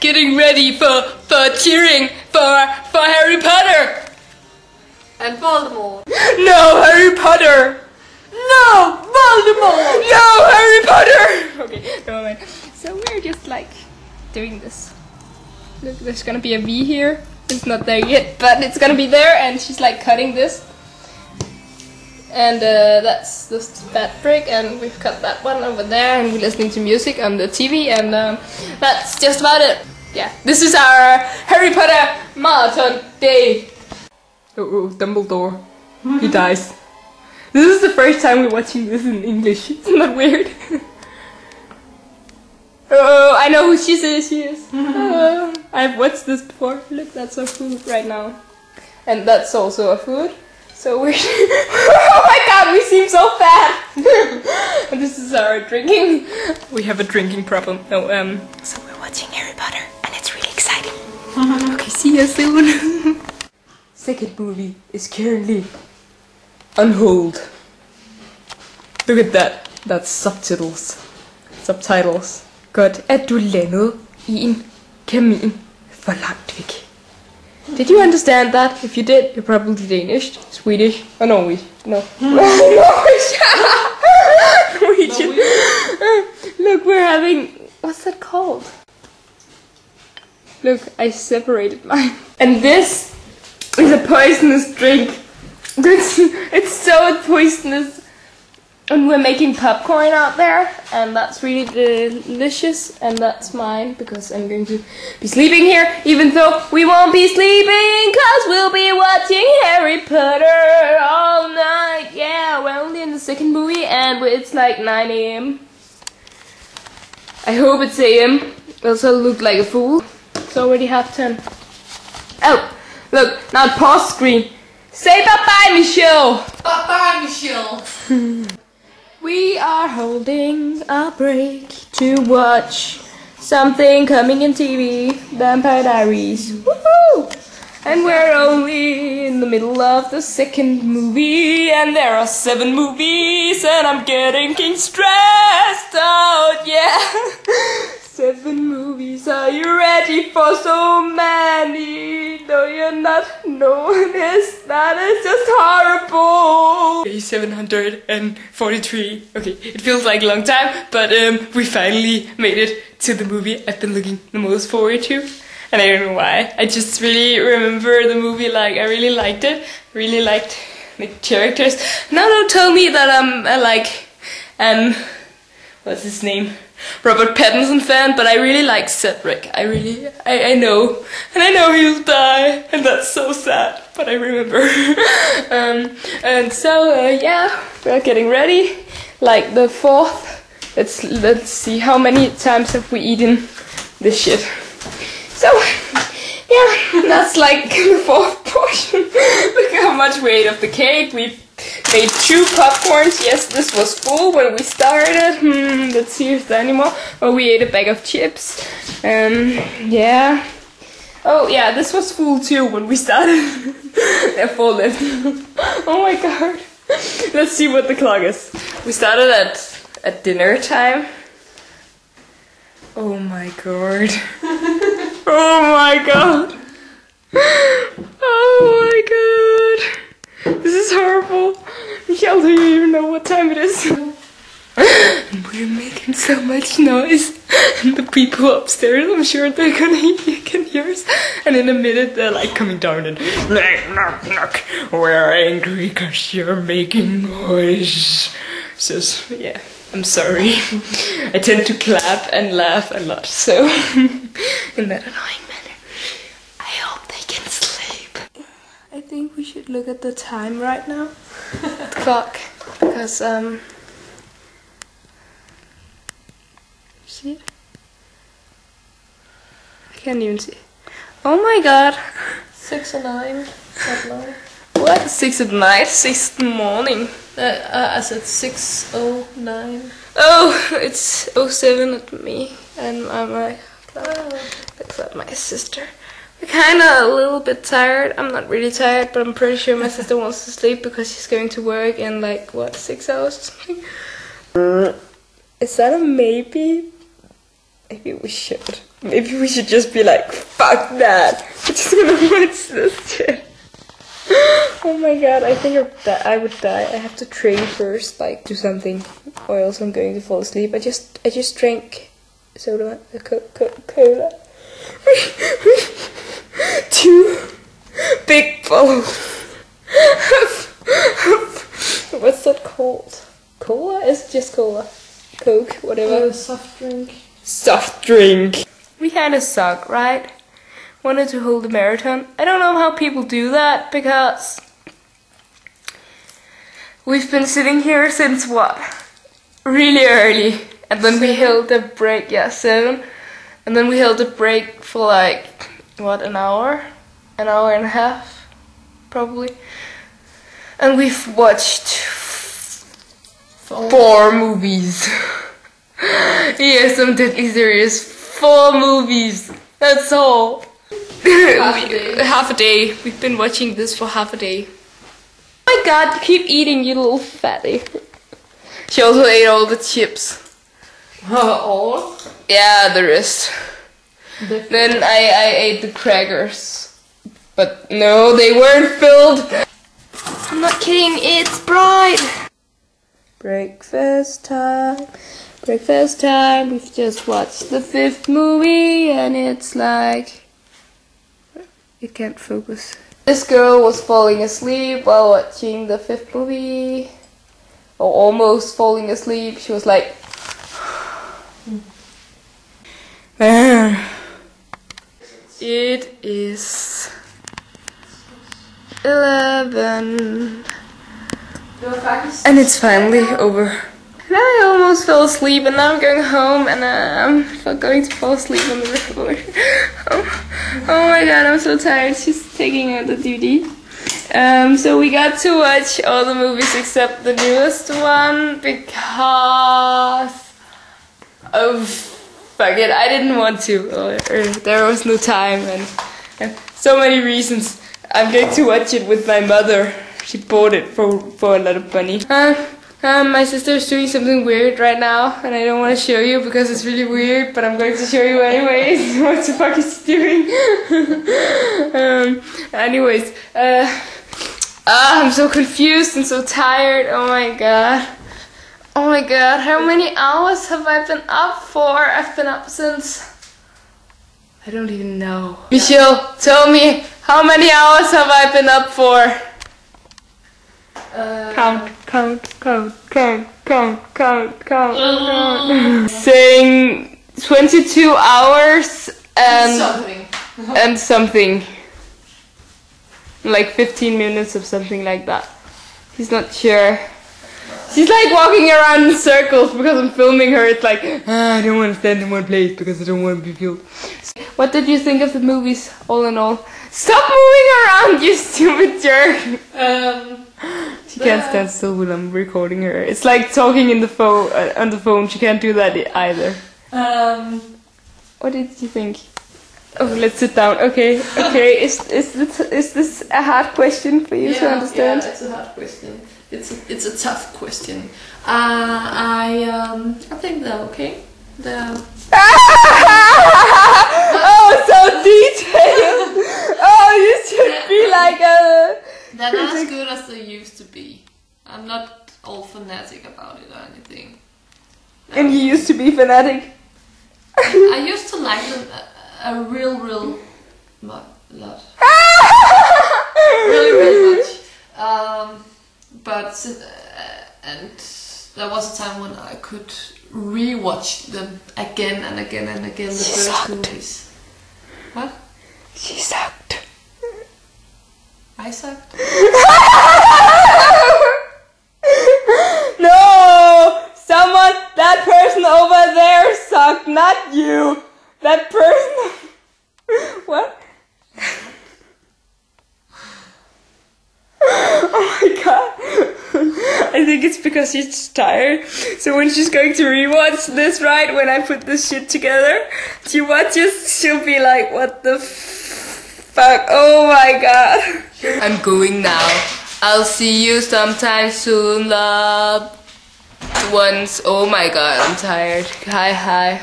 getting ready for for cheering for for Harry Potter. And Voldemort. No, Harry Potter. No! Voldemort! No, Harry Potter. Okay, never mind. So we're just like doing this. Look, there's gonna be a V here. It's not there yet, but it's gonna be there, and she's like cutting this. And uh, that's this fat brick, and we've cut that one over there, and we're listening to music on the TV, and um, that's just about it. Yeah, this is our Harry Potter marathon day. Oh, oh Dumbledore. he dies. This is the first time we're watching this in English. Isn't that weird? oh, I know who she is. She is. Uh, I've watched this before. Look, that's a food right now. And that's also a food. So we're. oh my god, we seem so fat! and this is our drinking. We have a drinking problem. No, um. So we're watching Harry Potter, and it's really exciting. okay, see you soon. Second movie is currently on hold. Look at that. That's subtitles. Subtitles. Godt, at du landede i en kamin for langt væk. Did you understand that? If you did, you're probably Danish, Swedish, or Norwegian. No. Hmm. Norwegian! Norwegian. Look, we're having. What's that called? Look, I separated mine. And this is a poisonous drink. It's, it's so poisonous. And we're making popcorn out there, and that's really delicious. And that's mine because I'm going to be sleeping here, even though we won't be sleeping, cause we'll be watching Harry Potter all night. Yeah, we're only in the second movie, and it's like 9 a.m. I hope it's a.m. Else I'll look like a fool. It's already half 10. Oh, look, now pause screen. Say bye bye, Michelle. Bye bye, Michelle. We are holding a break to watch something coming in TV, Vampire Diaries. Woohoo! And we're only in the middle of the second movie, and there are seven movies, and I'm getting king stressed out, yeah. seven movies, are you ready for so many? No, you're not. No, it's not. It's just horrible. Day 743. Okay, it feels like a long time, but um, we finally made it to the movie I've been looking the most forward to. And I don't know why. I just really remember the movie, like, I really liked it. Really liked the characters. Now don't tell me that I'm, uh, like, um, what's his name? Robert Pattinson fan, but I really like Cedric. I really, I, I know, and I know he'll die, and that's so sad. But I remember. um, and so uh, yeah, we're getting ready. Like the fourth. Let's let's see how many times have we eaten this shit. So yeah, that's like the fourth portion. Look how much we ate of the cake. We made two popcorns. Yes, this was full when we started. Hmm, let's see if there anymore. Oh, we ate a bag of chips. Um, yeah. Oh, yeah, this was full too when we started. They're full left. oh my god. Let's see what the clock is. We started at at dinner time. Oh my god. oh my god. Oh my god. This is horrible. Michelle, do you even know what time it is? we're making so much noise. And the people upstairs, I'm sure they're gonna hear, can hear us. And in a minute, they're like coming down and knock, knock, knock. We're angry because you're making noise. So, yeah, I'm sorry. I tend to clap and laugh a lot, so in that annoying manner. I hope they can sleep. I think we should look at the time right now. the clock. Because, um. See it? I can't even see. Oh my god. Six and nine. At night. What? Six at night? Six in the morning. Uh, uh, I said six oh nine. Oh, it's 07 at me and I'm my Oh. like my sister. Kind of a little bit tired. I'm not really tired, but I'm pretty sure my sister wants to sleep because she's going to work in like what six hours or something. Is that a maybe? Maybe we should. maybe we should just be like, fuck that. We're just gonna watch this shit. Oh my god, I think I would die. I have to train first, like do something, or else I'm going to fall asleep. I just, I just drank soda, uh, co- co- cola. Two big bowls. What's that called? Cola? It's just cola. Coke, whatever. Uh, soft drink. Soft drink. We had a suck, right? Wanted to hold a marathon. I don't know how people do that because we've been sitting here since what? Really early. And then we held a break, yeah, seven. And then we held a break for like, what, an hour? An hour and a half, probably. And we've watched four movies. yes, I'm deadly serious. Four movies. That's all. Half a day. half a day. We've been watching this for half a day. Oh my god, you keep eating, you little fatty. She also ate all the chips. all? Yeah, the rest. The Then I, I ate the crackers. But no, they weren't filled. I'm not kidding, it's bright. Breakfast time. Breakfast time. We've just watched the fifth movie and it's like. It can't focus. This girl was falling asleep while watching the fifth movie. Or almost falling asleep. She was like. It is 11 and it's finally over. And I almost fell asleep and now I'm going home and uh, I'm going to fall asleep on the floor. oh, oh my god, I'm so tired. She's taking out the duty. Um, so we got to watch all the movies except the newest one because of fuck it, I didn't want to. Or, or there was no time and, and so many reasons. I'm going to watch it with my mother. She bought it for for a lot of money. Uh, my sister's doing something weird right now, and I don't want to show you because it's really weird. But I'm going to show you anyways. what the fuck is she doing? um, anyways, uh, ah, I'm so confused and so tired. Oh my god. Oh my god, how many hours have I been up for? I've been up since. I don't even know. Michelle, tell me, how many hours have I been up for? Uh, Count, count, count, count, count, count, count, count. Saying 22 hours and something. and something. Like 15 minutes of something like that. He's not sure. She's like walking around in circles because I'm filming her. It's like, "Ah, I don't want to stand in one place because I don't want to be filmed. What did you think of the movies, all in all? Stop moving around, you stupid jerk! Um, She can't stand still when I'm recording her. It's like talking in the phone uh, on the phone. She can't do that either. um, What did you think? Oh, let's sit down. Okay, okay. Is is this, is this a hard question for you to yeah, understand? Yeah, it's a hard question. It's a, it's a tough question. Uh, I um, I think they're okay. They're oh, so detailed. Oh, you should be like a. they're not as good as they used to be. I'm not all fanatic about it or anything. And you used to be fanatic. I used to like them a, a real, real lot. really, really much. But uh, and there was a time when I could rewatch them again and again and again. The She first sucked. movies. What? She sucked. I sucked. no! Someone, that person over there sucked, not you. That person. what? oh my god. I think it's because she's tired. So when she's going to rewatch this, right, when I put this shit together, she watches, she'll be like, what the fuck? Oh my god. I'm going now. I'll see you sometime soon, love. Once. Oh my god, I'm tired. Hi, hi.